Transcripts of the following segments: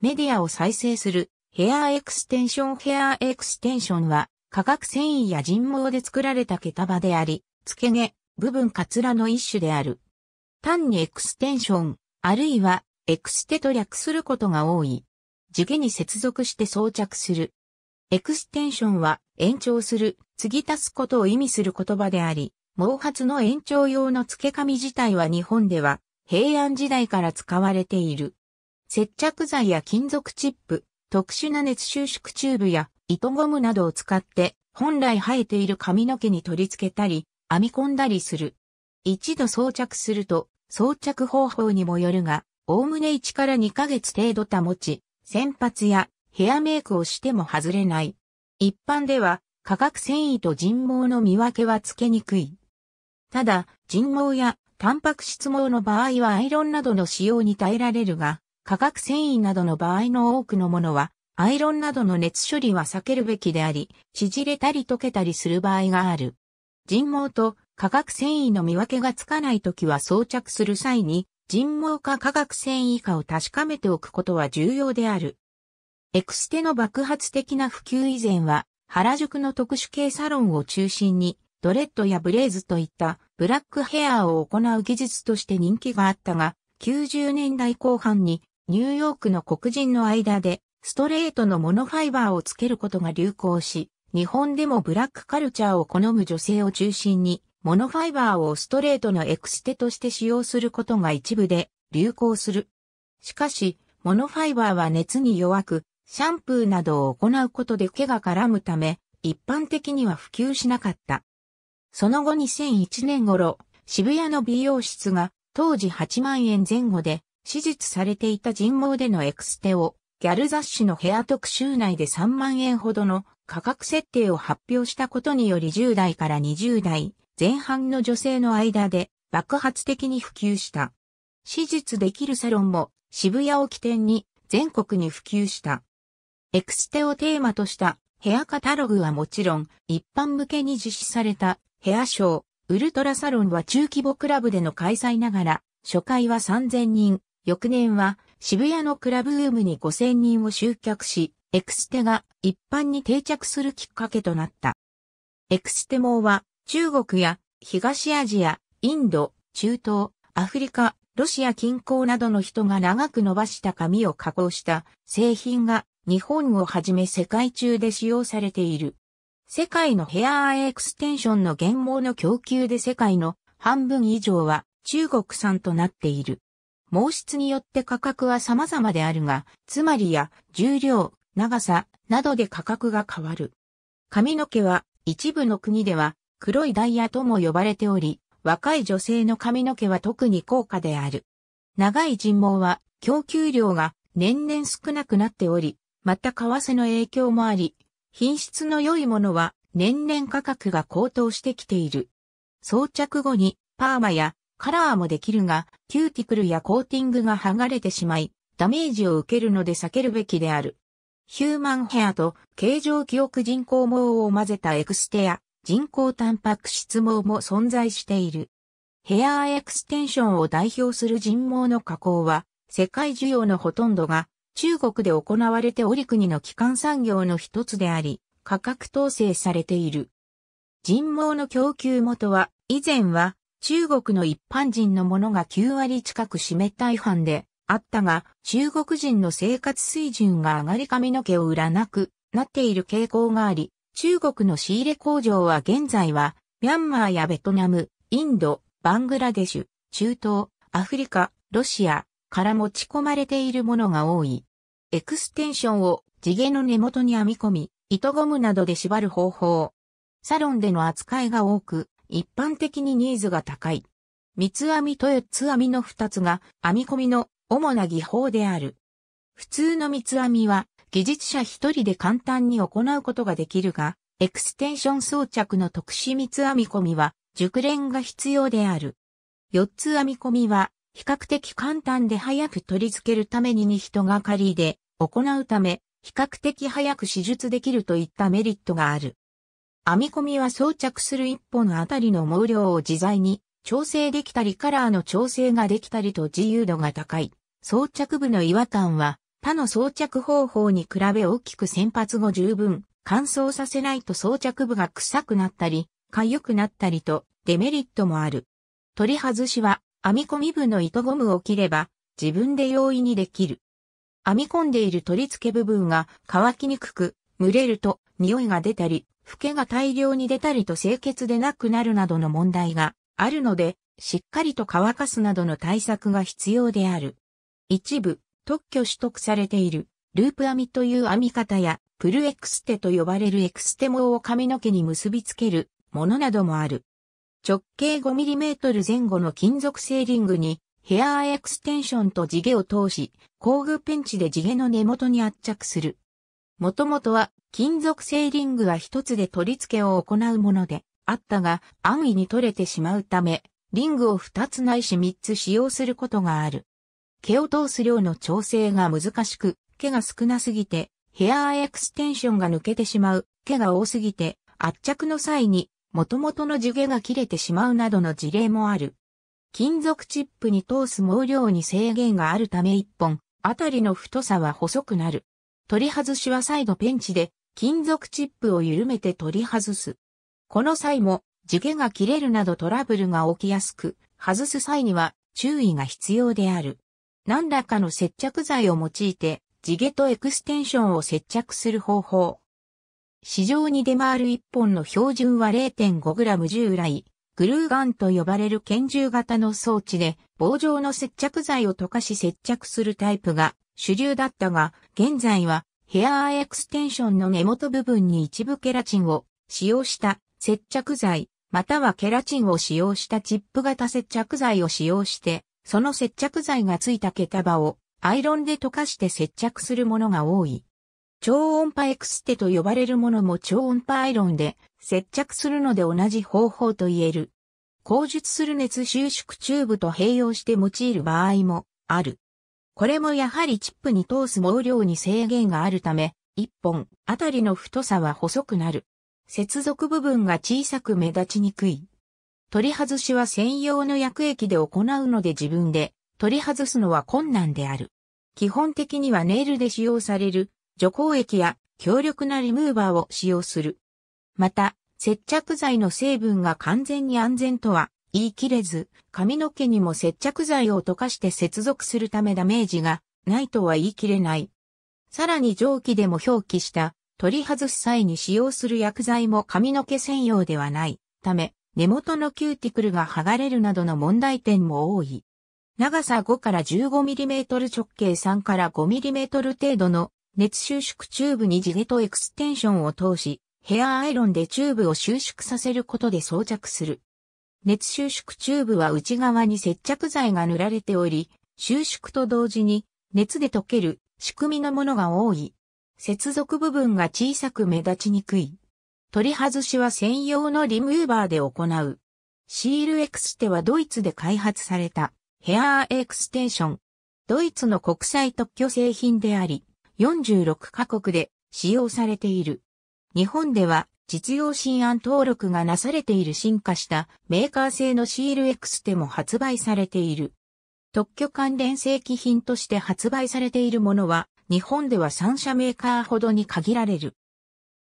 メディアを再生するヘアーエクステンションヘアーエクステンションは化学繊維や人毛で作られた毛束であり、付け毛、部分カツラの一種である。単にエクステンション、あるいはエクステと略することが多い。地毛に接続して装着する。エクステンションは延長する、継ぎ足すことを意味する言葉であり、毛髪の延長用の付け髪自体は日本では平安時代から使われている。接着剤や金属チップ、特殊な熱収縮チューブや糸ゴムなどを使って本来生えている髪の毛に取り付けたり、編み込んだりする。一度装着すると装着方法にもよるが、おおむね1から2ヶ月程度保ち、洗髪やヘアメイクをしても外れない。一般では化学繊維と人毛の見分けはつけにくい。ただ、人毛やタンパク質毛の場合はアイロンなどの使用に耐えられるが、化学繊維などの場合の多くのものは、アイロンなどの熱処理は避けるべきであり、縮れたり溶けたりする場合がある。人毛と化学繊維の見分けがつかないときは装着する際に、人毛か化学繊維かを確かめておくことは重要である。エクステの爆発的な普及以前は、原宿の特殊系サロンを中心に、ドレッドやブレーズといったブラックヘアを行う技術として人気があったが、90年代後半にニューヨークの黒人の間でストレートのモノファイバーをつけることが流行し、日本でもブラックカルチャーを好む女性を中心に、モノファイバーをストレートのエクステとして使用することが一部で流行する。しかし、モノファイバーは熱に弱く、シャンプーなどを行うことで毛が絡むため、一般的には普及しなかった。その後2001年頃、渋谷の美容室が当時8万円前後で施術されていた人毛でのエクステをギャル雑誌のヘア特集内で3万円ほどの価格設定を発表したことにより10代から20代前半の女性の間で爆発的に普及した。施術できるサロンも渋谷を起点に全国に普及した。エクステをテーマとしたヘアカタログはもちろん一般向けに実施されたヘアショー、ウルトラサロンは中規模クラブでの開催ながら、初回は3000人、翌年は渋谷のクラブウームに5000人を集客し、エクステが一般に定着するきっかけとなった。エクステ毛は中国や東アジア、インド、中東、アフリカ、ロシア近郊などの人が長く伸ばした髪を加工した製品が日本をはじめ世界中で使用されている。世界のヘアーエクステンションの原毛の供給で世界の半分以上は中国産となっている。毛質によって価格は様々であるが、つまりや重量、長さなどで価格が変わる。髪の毛は一部の国では黒いダイヤとも呼ばれており、若い女性の髪の毛は特に高価である。長い人毛は供給量が年々少なくなっており、また為替の影響もあり、品質の良いものは年々価格が高騰してきている。装着後にパーマやカラーもできるが、キューティクルやコーティングが剥がれてしまい、ダメージを受けるので避けるべきである。ヒューマンヘアと形状記憶人工毛を混ぜたエクステや人工タンパク質毛も存在している。ヘアエクステンションを代表する人毛の加工は、世界需要のほとんどが中国で行われており国の基幹産業の一つであり、価格統制されている。人毛の供給元は、以前は中国の一般人のものが9割近く占め大半であったが、中国人の生活水準が上がり髪の毛を売らなくなっている傾向があり、中国の仕入れ工場は現在は、ミャンマーやベトナム、インド、バングラデシュ、中東、アフリカ、ロシアから持ち込まれているものが多い。エクステンションを地毛の根元に編み込み、糸ゴムなどで縛る方法。サロンでの扱いが多く、一般的にニーズが高い。三つ編みと四つ編みの二つが編み込みの主な技法である。普通の三つ編みは技術者一人で簡単に行うことができるが、エクステンション装着の特殊三つ編み込みは熟練が必要である。四つ編み込みは比較的簡単で早く取り付けるためにに人がかりで行うため、比較的早く手術できるといったメリットがある。編み込みは装着する一本あたりの毛量を自在に調整できたりカラーの調整ができたりと自由度が高い。装着部の違和感は他の装着方法に比べ大きく先発後十分乾燥させないと装着部が臭くなったり、痒くなったりとデメリットもある。取り外しは編み込み部の糸ゴムを切れば自分で容易にできる。編み込んでいる取り付け部分が乾きにくく、蒸れると匂いが出たり、フケが大量に出たりと清潔でなくなるなどの問題があるので、しっかりと乾かすなどの対策が必要である。一部、特許取得されている、ループ編みという編み方や、プルエクステと呼ばれるエクステモを髪の毛に結びつけるものなどもある。直径 5mm 前後の金属製リングにヘアーエクステンションと地毛を通し、工具ペンチで地毛の根元に圧着する。もともとは金属製リングは一つで取り付けを行うものであったが安易に取れてしまうため、リングを二つないし三つ使用することがある。毛を通す量の調整が難しく、毛が少なすぎてヘアーエクステンションが抜けてしまう、毛が多すぎて、圧着の際に、元々の地毛が切れてしまうなどの事例もある。金属チップに通す毛量に制限があるため一本、あたりの太さは細くなる。取り外しは再度ペンチで、金属チップを緩めて取り外す。この際も、地毛が切れるなどトラブルが起きやすく、外す際には注意が必要である。何らかの接着剤を用いて、地毛とエクステンションを接着する方法。市場に出回る1本の標準は 0.5g 従来、グルーガンと呼ばれる拳銃型の装置で棒状の接着剤を溶かし接着するタイプが主流だったが、現在はヘアエクステンションの根元部分に一部ケラチンを使用した接着剤、またはケラチンを使用したチップ型接着剤を使用して、その接着剤がついた毛束をアイロンで溶かして接着するものが多い。超音波エクステと呼ばれるものも超音波アイロンで接着するので同じ方法と言える。口述する熱収縮チューブと併用して用いる場合もある。これもやはりチップに通す毛量に制限があるため、一本あたりの太さは細くなる。接続部分が小さく目立ちにくい。取り外しは専用の薬液で行うので自分で取り外すのは困難である。基本的にはネイルで使用される除光液や強力なリムーバーを使用する。また、接着剤の成分が完全に安全とは言い切れず、髪の毛にも接着剤を溶かして接続するためダメージがないとは言い切れない。さらに上記でも表記した取り外す際に使用する薬剤も髪の毛専用ではないため、根元のキューティクルが剥がれるなどの問題点も多い。長さ5から 15mm 直径3から 5mm 程度の熱収縮チューブに地毛とエクステンションを通し、ヘアアイロンでチューブを収縮させることで装着する。熱収縮チューブは内側に接着剤が塗られており、収縮と同時に熱で溶ける仕組みのものが多い。接続部分が小さく目立ちにくい。取り外しは専用のリムーバーで行う。シールエクステはドイツで開発されたヘアーエクステンション。ドイツの国際特許製品であり、46カ国で使用されている。日本では実用新案登録がなされている進化したメーカー製のシールエクステも発売されている。特許関連正規品として発売されているものは日本では3社メーカーほどに限られる。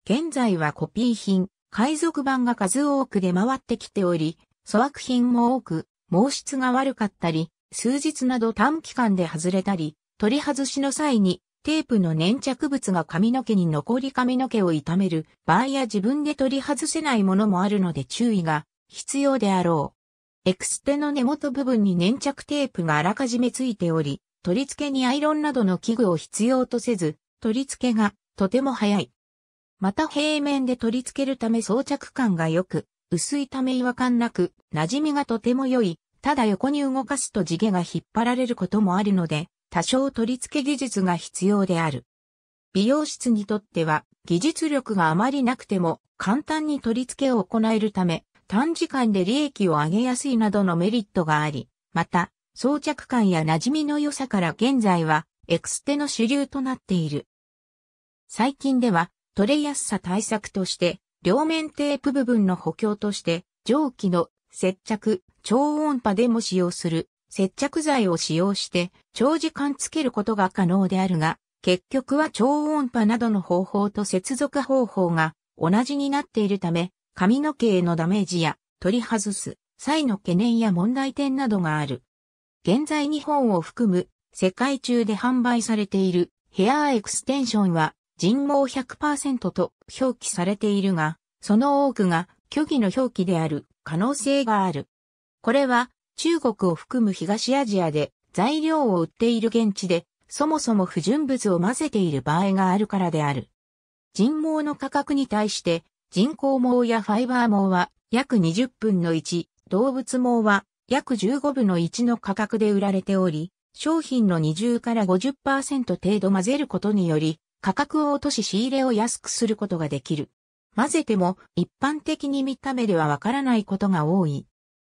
現在はコピー品、海賊版が数多く出回ってきており、粗悪品も多く、毛質が悪かったり、数日など短期間で外れたり、取り外しの際にテープの粘着物が髪の毛に残り髪の毛を傷める場合や自分で取り外せないものもあるので注意が必要であろう。エクステの根元部分に粘着テープがあらかじめついており、取り付けにアイロンなどの器具を必要とせず、取り付けがとても早い。また平面で取り付けるため装着感が良く、薄いため違和感なく、馴染みがとても良い、ただ横に動かすと地毛が引っ張られることもあるので、多少取り付け技術が必要である。美容室にとっては技術力があまりなくても簡単に取り付けを行えるため短時間で利益を上げやすいなどのメリットがあり、また装着感や馴染みの良さから現在はエクステの主流となっている。最近では取れやすさ対策として両面テープ部分の補強として蒸気の接着超音波でも使用する接着剤を使用して長時間つけることが可能であるが、結局は超音波などの方法と接続方法が同じになっているため、髪の毛へのダメージや取り外す際の懸念や問題点などがある。現在日本を含む世界中で販売されているヘアーエクステンションは人毛100%と表記されているが、その多くが虚偽の表記である可能性がある。これは中国を含む東アジアで材料を売っている現地でそもそも不純物を混ぜている場合があるからである。人毛の価格に対して人工毛やファイバー毛は約20分の1、動物毛は約15分の1の価格で売られており、商品の20から50%程度混ぜることにより、価格を落とし仕入れを安くすることができる。混ぜても一般的に見た目ではわからないことが多い。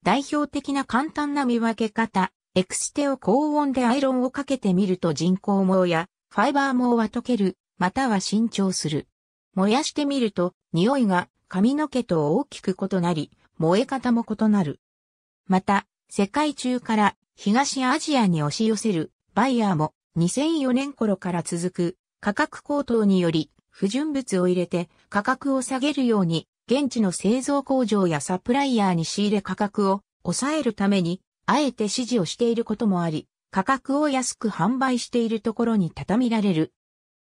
代表的な簡単な見分け方、エクステを高温でアイロンをかけてみると人工毛やファイバー毛は溶ける、または伸長する。燃やしてみると匂いが髪の毛と大きく異なり、燃え方も異なる。また、世界中から東アジアに押し寄せるバイヤーも2004年頃から続く価格高騰により不純物を入れて価格を下げるように現地の製造工場やサプライヤーに仕入れ価格を抑えるためにあえて指示をしていることもあり価格を安く販売しているところに畳みられる。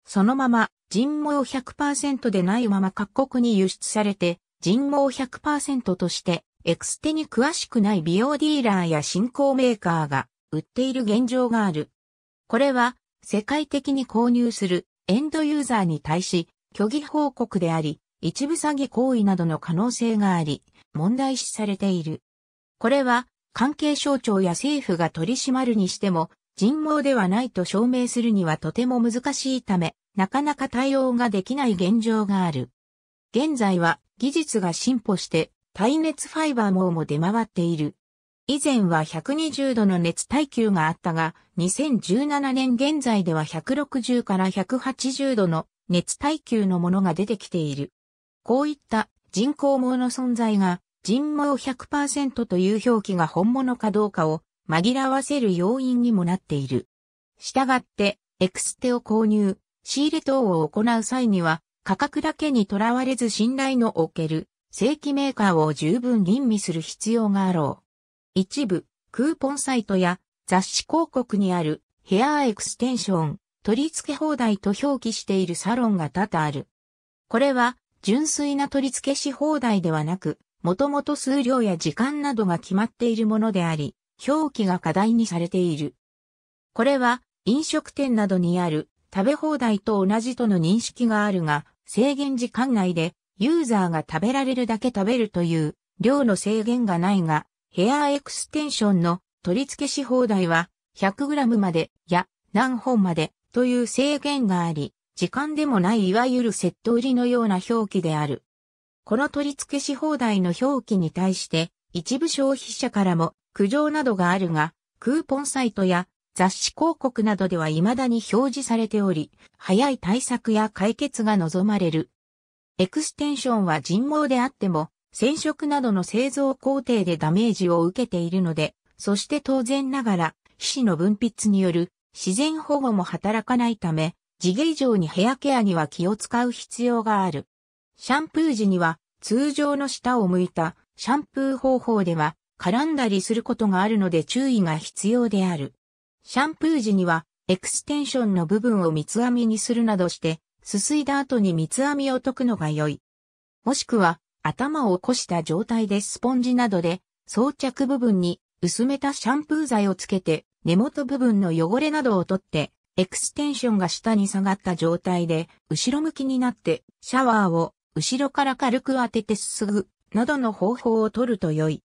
そのまま人毛100%でないまま各国に輸出されて人毛100%としてエクステに詳しくない美容ディーラーや新興メーカーが売っている現状がある。これは世界的に購入するエンドユーザーに対し虚偽報告であり、一部詐欺行為などの可能性があり、問題視されている。これは関係省庁や政府が取り締まるにしても人毛ではないと証明するにはとても難しいため、なかなか対応ができない現状がある。現在は技術が進歩して耐熱ファイバー網も出回っている。以前は120度の熱耐久があったが、2017年現在では160から180度の熱耐久のものが出てきている。こういった人工毛の存在が人毛100%という表記が本物かどうかを紛らわせる要因にもなっている。したがって、エクステを購入、仕入れ等を行う際には、価格だけにとらわれず信頼のおける正規メーカーを十分吟味する必要があろう。一部、クーポンサイトや雑誌広告にあるヘアエクステンション、取り付け放題と表記しているサロンが多々ある。これは純粋な取り付けし放題ではなく、もともと数量や時間などが決まっているものであり、表記が課題にされている。これは飲食店などにある食べ放題と同じとの認識があるが、制限時間内でユーザーが食べられるだけ食べるという量の制限がないが、ヘアエクステンションの取り付けし放題は 100g までや何本までという制限があり、時間でもないいわゆるセット売りのような表記である。この取り付けし放題の表記に対して一部消費者からも苦情などがあるが、クーポンサイトや雑誌広告などでは未だに表示されており、早い対策や解決が望まれる。エクステンションは人毛であっても、染色などの製造工程でダメージを受けているので、そして当然ながら、皮脂の分泌による自然保護も働かないため、地毛以上にヘアケアには気を使う必要がある。シャンプー時には通常の下を向いたシャンプー方法では絡んだりすることがあるので注意が必要である。シャンプー時にはエクステンションの部分を三つ編みにするなどしてすすいだ後に三つ編みを解くのが良い。もしくは、頭を起こした状態でスポンジなどで装着部分に薄めたシャンプー剤をつけて根元部分の汚れなどを取ってエクステンションが下に下がった状態で後ろ向きになってシャワーを後ろから軽く当ててすすぐなどの方法を取ると良い。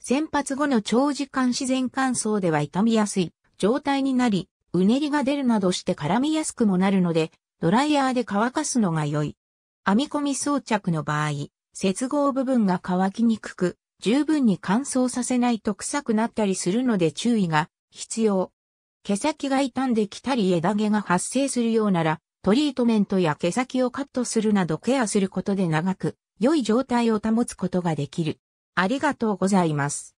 先発後の長時間自然乾燥では傷みやすい状態になり、うねりが出るなどして絡みやすくもなるので、ドライヤーで乾かすのが良い。編み込み装着の場合、接合部分が乾きにくく、十分に乾燥させないと臭くなったりするので注意が必要。毛先が傷んできたり枝毛が発生するようなら、トリートメントや毛先をカットするなどケアすることで長く、良い状態を保つことができる。ありがとうございます。